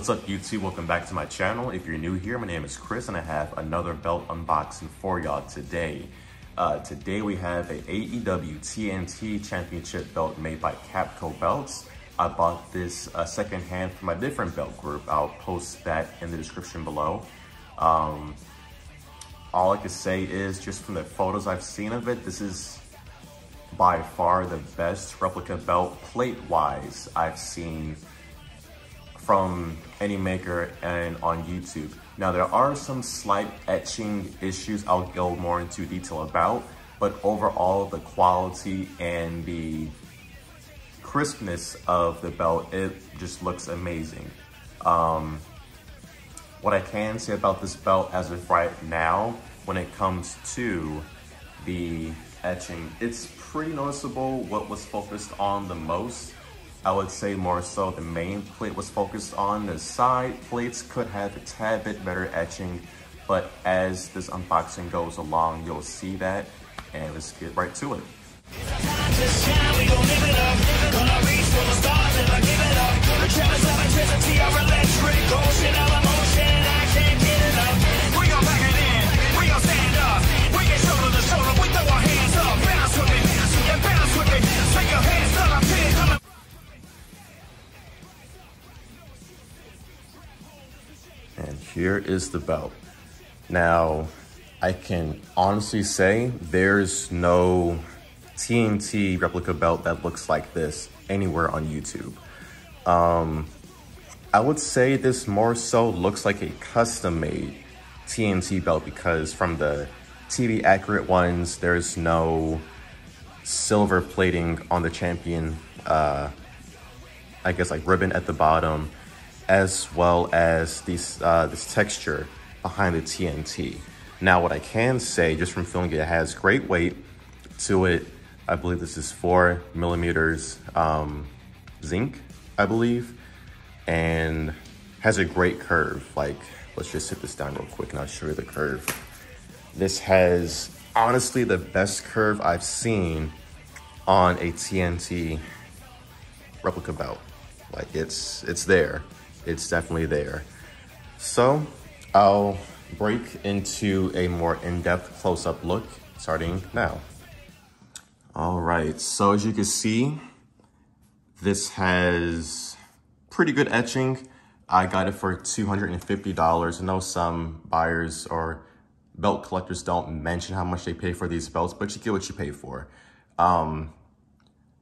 What's up YouTube? Welcome back to my channel. If you're new here, my name is Chris and I have another belt unboxing for y'all today. Uh, today we have a AEW TNT Championship belt made by Capco Belts. I bought this uh, secondhand from a different belt group. I'll post that in the description below. Um, all I can say is just from the photos I've seen of it, this is by far the best replica belt plate-wise I've seen from any maker and on YouTube. Now there are some slight etching issues I'll go more into detail about, but overall the quality and the crispness of the belt, it just looks amazing. Um, what I can say about this belt as of right now, when it comes to the etching, it's pretty noticeable what was focused on the most I would say more so the main plate was focused on. The side plates could have a tad bit better etching, but as this unboxing goes along, you'll see that. And let's get right to it. And here is the belt. Now, I can honestly say there's no TNT replica belt that looks like this anywhere on YouTube. Um, I would say this more so looks like a custom made TNT belt because from the TV accurate ones, there's no silver plating on the champion, uh, I guess like ribbon at the bottom as well as these, uh, this texture behind the TNT. Now, what I can say, just from feeling it, it has great weight to it. I believe this is four millimeters um, zinc, I believe, and has a great curve. Like, let's just hit this down real quick and I'll show you the curve. This has honestly the best curve I've seen on a TNT replica belt. Like it's, it's there it's definitely there. So I'll break into a more in-depth close-up look starting now. All right, so as you can see, this has pretty good etching. I got it for $250. I know some buyers or belt collectors don't mention how much they pay for these belts, but you get what you pay for. Um,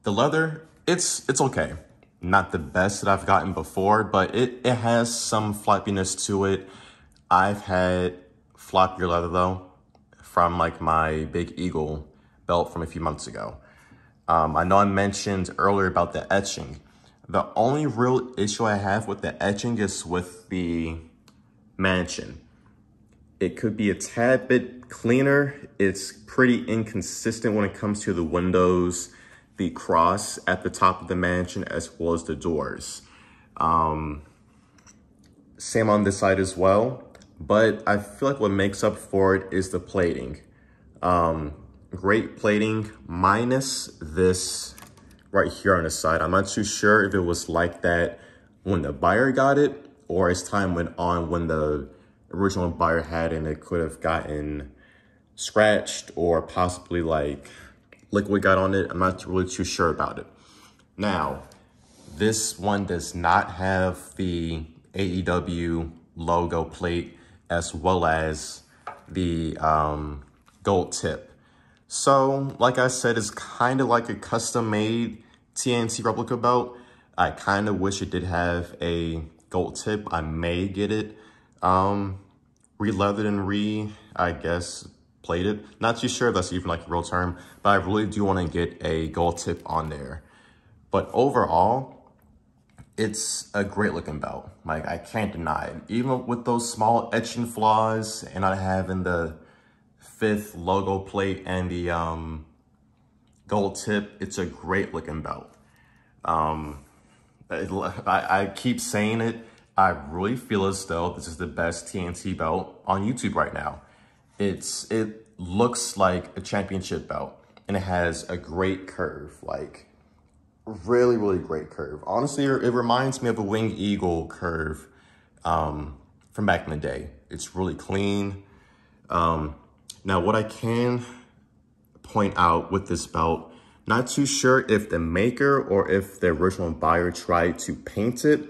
the leather, it's it's okay not the best that I've gotten before, but it, it has some floppiness to it. I've had floppier leather though from like my Big Eagle belt from a few months ago. Um, I know I mentioned earlier about the etching. The only real issue I have with the etching is with the mansion. It could be a tad bit cleaner. It's pretty inconsistent when it comes to the windows the cross at the top of the mansion as well as the doors. Um, same on this side as well, but I feel like what makes up for it is the plating. Um, great plating minus this right here on the side. I'm not too sure if it was like that when the buyer got it or as time went on when the original buyer had and it could have gotten scratched or possibly like liquid got on it. I'm not really too sure about it. Now, this one does not have the AEW logo plate as well as the um, gold tip. So, like I said, it's kind of like a custom-made TNT replica belt. I kind of wish it did have a gold tip. I may get it um, re-leathered and re, I guess, plated. Not too sure if that's even like a real term, but I really do want to get a gold tip on there. But overall, it's a great looking belt. Like I can't deny it. Even with those small etching flaws and not having the fifth logo plate and the um, gold tip, it's a great looking belt. Um, I, I keep saying it. I really feel as though this is the best TNT belt on YouTube right now. It's It looks like a championship belt and it has a great curve, like really, really great curve. Honestly, it reminds me of a Wing Eagle curve um, from back in the day. It's really clean. Um, now, what I can point out with this belt, not too sure if the maker or if the original buyer tried to paint it.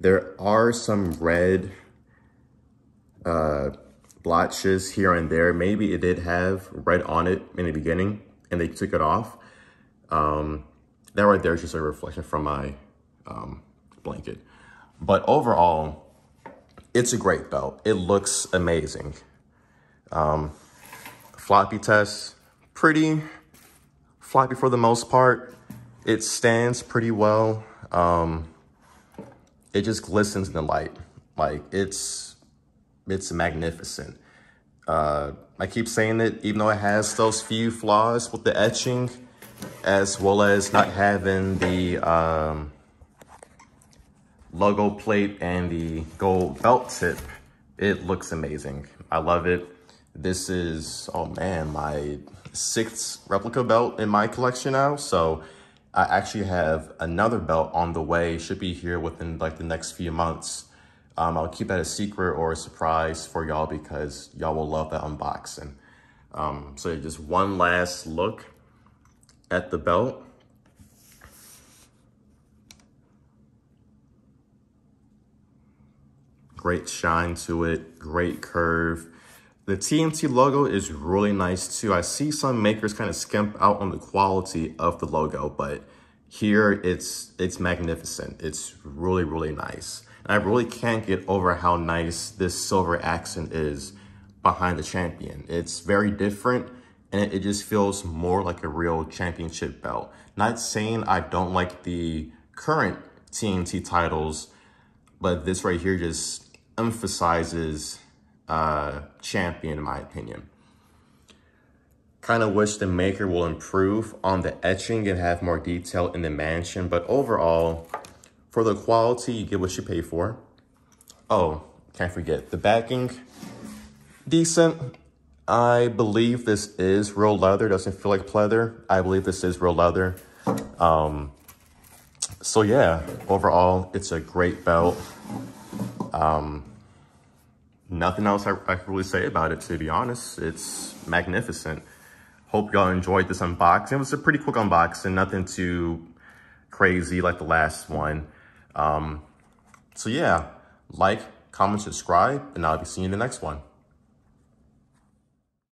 There are some red uh, blotches here and there. Maybe it did have red on it in the beginning and they took it off. Um, that right there is just a reflection from my um, blanket. But overall, it's a great belt. It looks amazing. Um, floppy test, pretty floppy for the most part. It stands pretty well. Um, it just glistens in the light. Like it's, it's magnificent. Uh, I keep saying it, even though it has those few flaws with the etching, as well as not having the um, logo plate and the gold belt tip, it looks amazing. I love it. This is, oh man, my sixth replica belt in my collection now. So I actually have another belt on the way, should be here within like the next few months. Um, I'll keep that a secret or a surprise for y'all because y'all will love that unboxing. Um, so just one last look at the belt. Great shine to it, great curve. The TNT logo is really nice too. I see some makers kind of skimp out on the quality of the logo, but here it's it's magnificent. It's really, really nice. And I really can't get over how nice this silver accent is behind the champion. It's very different and it just feels more like a real championship belt. Not saying I don't like the current TNT titles, but this right here just emphasizes uh, champion in my opinion. Kind of wish the maker will improve on the etching and have more detail in the mansion, but overall, for the quality, you get what you pay for. Oh, can't forget, the backing, decent. I believe this is real leather. Doesn't feel like pleather. I believe this is real leather. Um, so yeah, overall, it's a great belt. Um, nothing else I, I can really say about it, to be honest. It's magnificent. Hope y'all enjoyed this unboxing. It was a pretty quick unboxing, nothing too crazy like the last one. Um, so yeah, like, comment, subscribe, and I'll be seeing you in the next one.